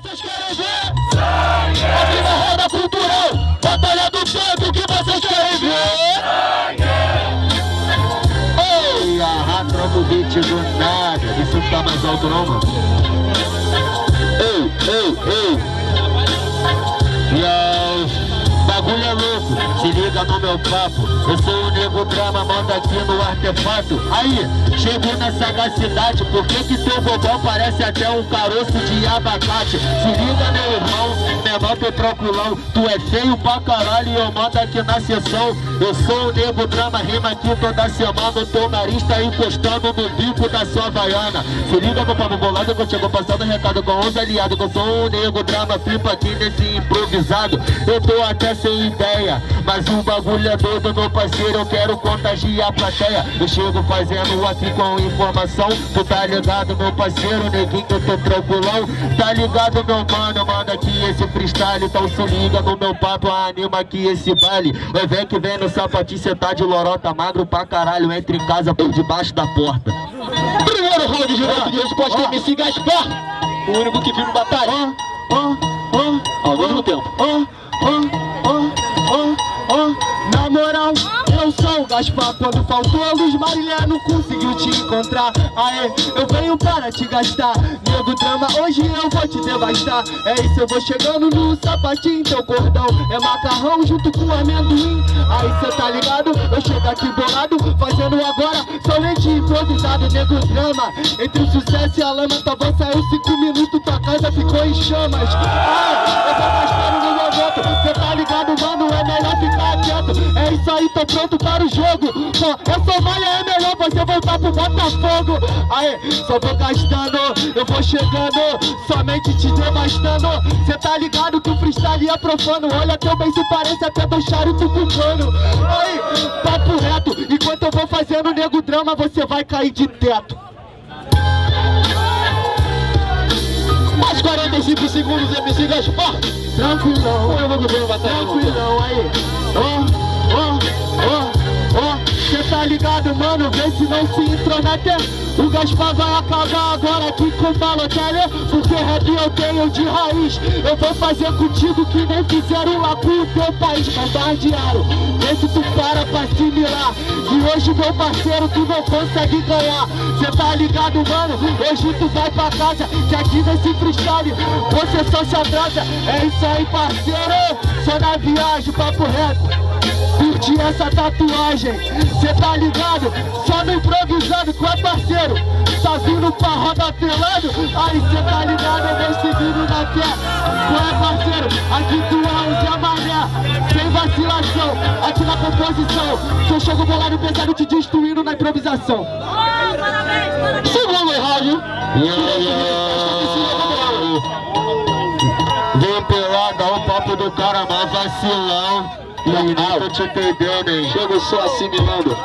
Vocês querem ver? Sangue! Aqui na roda cultural, batalha do santo, o que vocês querem ver? Sangue! Ei, arrasta o beat do nada. Isso tá mais alto não, mano? No meu papo. Eu sou o nego drama, manda aqui no artefato. Aí, chego na sagacidade. Por que que teu bobão parece até um caroço de abacate? Se liga meu irmão, menor petroculão Tu é feio pra caralho e eu mando aqui na sessão. Eu sou o nego drama, rima aqui toda semana. O teu nariz tá encostando no bico da sua vaiana Se liga meu papo bolado que eu chego passando recado com os aliados Que eu sou o nego drama, flipa aqui nesse improvisado. Eu tô até sem ideia Mas o bagulho é doido, meu parceiro Eu quero contagiar a plateia. Eu chego fazendo aqui com informação. Tu tá ligado, meu parceiro Neguinho, eu tô tranquilão. Tá ligado, meu mano Manda aqui esse freestyle Então se liga no meu papo Anima aqui esse baile. Vai vem que vem no sapatinho Cê tá de lorota magro pra caralho Entre em casa por debaixo da porta. Primeiro round direto de resposta MC Gaspar O único que viu no batalha. Oh, oh, oh, Ao mesmo tempo. oh, oh oh, oh, na moral, eu sou o Gaspar. Quando faltou a luz, Marília não conseguiu te encontrar. Aê, eu venho para te gastar. Nego drama, hoje eu vou te devastar. É isso, eu vou chegando no sapatinho Teu cordão é macarrão junto com amendoim. Aí cê tá ligado? Eu chego aqui bolado Fazendo agora somente improvisado Nego drama, entre o sucesso e a lama Tua voz saiu cinco minutos, tua casa ficou em chamas. Aê, eu vou mais no meu voto Cê tá ligado, mano? É melhor ficar isso aí, tô pronto para o jogo. Pô, essa malha é melhor você voltar pro Botafogo. Aê, só vou gastando, eu vou chegando. Somente te devastando Cê tá ligado que o freestyle é profano. Olha teu se parece até do charuto com pano Aí, papo reto Enquanto eu vou fazendo nego drama Você vai cair de teto 45 segundos, MC Gaspar. Tranquilão. Tranquilão aí. Ó, ó, ó, tá ligado, mano? Vê se não se até O Gaspar vai acabar agora aqui com Balotelli Porque rap eu tenho de raiz. Eu vou fazer contigo que nem fizeram lá com o teu país. Bombardearam Vê se tu para pra assimilar. E hoje, meu parceiro, tu não consegue ganhar. Cê tá ligado, mano? Hoje tu vai pra casa Que aqui nesse freestyle. Você só se atrasa. É isso aí, parceiro. Só na viagem, papo reto curtir essa tatuagem Cê tá ligado? Só no improvisando com é parceiro Tá vindo pra roda pelando Aí cê tá ligado? Eu seguindo na fé Qual é parceiro? Aqui tu é o Zé Mané Sem vacilação Aqui na composição Seu jogo bolado pesado te destruindo na improvisação Segundo rádio Vem pelada, o papo do cara mais vacilão não tô te entendendo, hein? Chego só assimilando.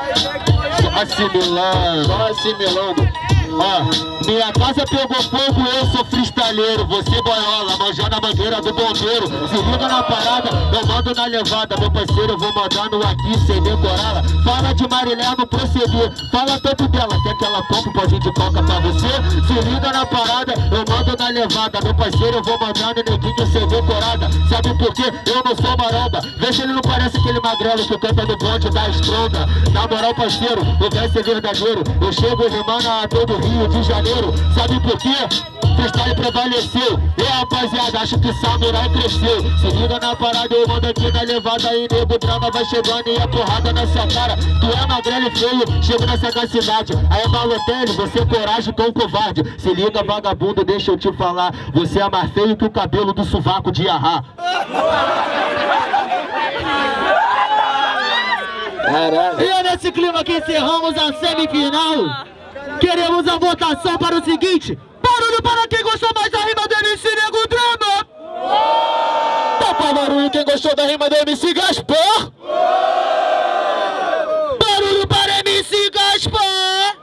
Só assimilando. Só assimilando. Ó, minha casa pegou fogo, eu sou freestyleiro Você boiola, manjando a mangueira do bombeiro. Se liga na parada, eu mando na levada. Meu parceiro, eu vou mandando aqui sem decorá-la Fala de Marilé no proceder Fala tanto dela, quer que ela compre um pozinho de coca pra você? Se liga na parada, eu mando na levada. Meu parceiro, eu vou mandando neguinho sem decorada Sabe por quê? Eu não sou maromba. Vê se ele não parece aquele magrelo que canta no bonde da estronda Na moral, parceiro, o verso é verdadeiro. Eu chego rimando a todo Rio de Janeiro. Sabe por quê? Freestyle prevaleceu. E rapaziada, acho que Samurai cresceu. Se liga na parada, eu mando aqui na levada. E nego drama vai chegando e a porrada na sua cara. Tu é magrelo e feio, chego na sagacidade Aí Balotelli, você é coragem com covarde. Se liga vagabundo, deixa eu te falar. Você é mais feio que o cabelo do sovaco de Ahá E é nesse clima que encerramos a semifinal Queremos a votação para o seguinte. Barulho para quem gostou mais da rima do MC Nego Drama. Tapa barulho quem gostou da rima do MC Gaspar. Barulho para MC Gaspar.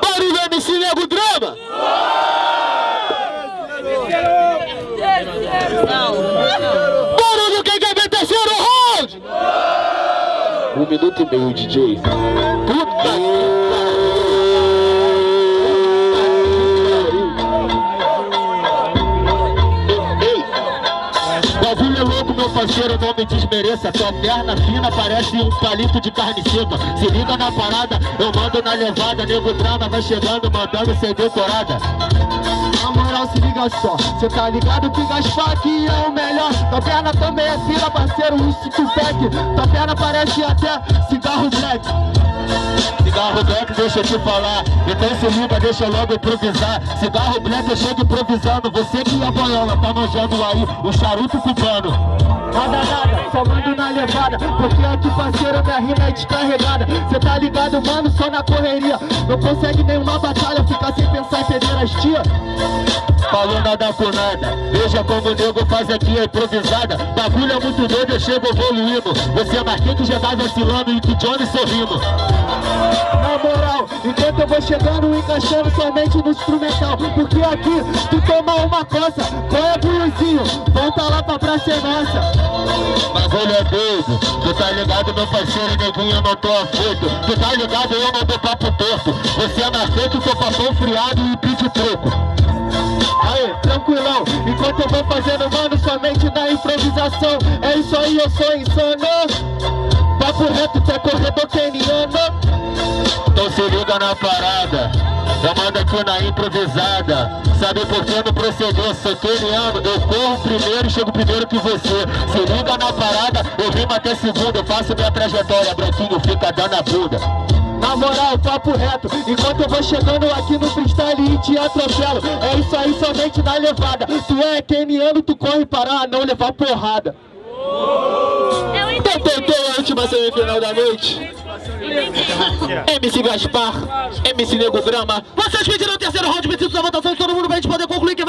Barulho MC Nego Drama. Barulho quem quer ver terceiro round. Um minuto e meio, DJ Puta parceiro, não me desmereça. Tua perna fina parece um palito de carne seca. Se liga na parada, eu mando na levada. Nego drama vai chegando, mandando ser decorada na moral, se liga só. Cê tá ligado que Gaspar aqui é o melhor. Tua perna também é fina, parceiro, um pack Tua perna parece até Cigarro black, deixa eu te falar. Então se liga, deixa eu logo improvisar. Cigarro black, eu chego improvisando. Você que é boiola, tá manjando aí O charuto cubano. Nada, nada, só mando na levada. Porque aqui parceiro, minha rima é descarregada. Cê tá ligado, mano, só na correria. Não consegue nenhuma batalha Ficar sem pensar em perder as tia Falou nada com nada. Veja como o nego faz aqui a improvisada. Bagulho é muito doido, eu chego evoluindo. Você é Marquinhos já tá vacilando e que Johnny sorrindo. Na moral, enquanto eu vou chegando encaixando somente no instrumental. Porque aqui, tu toma uma coça Qual é buiozinho? Volta lá pra praça é nossa. Bagulho é doido. Tu tá ligado meu parceiro, neguinho, eu não tô afoito Tu tá ligado, eu não dou papo torto. Você é Marquinhos, tô papão friado e pede troco Aí, tranquilão, enquanto eu vou fazendo, mano, somente na improvisação. É isso aí, eu sou insano. Papo reto, tu é corredor keniano. Então se liga na parada. Eu mando aqui na improvisada. Sabe por que no proceder, sou keniano Eu corro primeiro chego primeiro que você. Se liga na parada, eu rimo até segunda Eu faço minha trajetória, branquinho fica dando a bunda na moral, papo reto. Enquanto eu vou chegando aqui no freestyle e te atropelo É isso aí somente na levada. Tu é keniano, tu corre para não levar porrada. Tentou a última semifinal da noite. MC Gaspar, MC Nego Drama Vocês pediram o terceiro round, preciso da votação de todo mundo pra gente poder concluir quem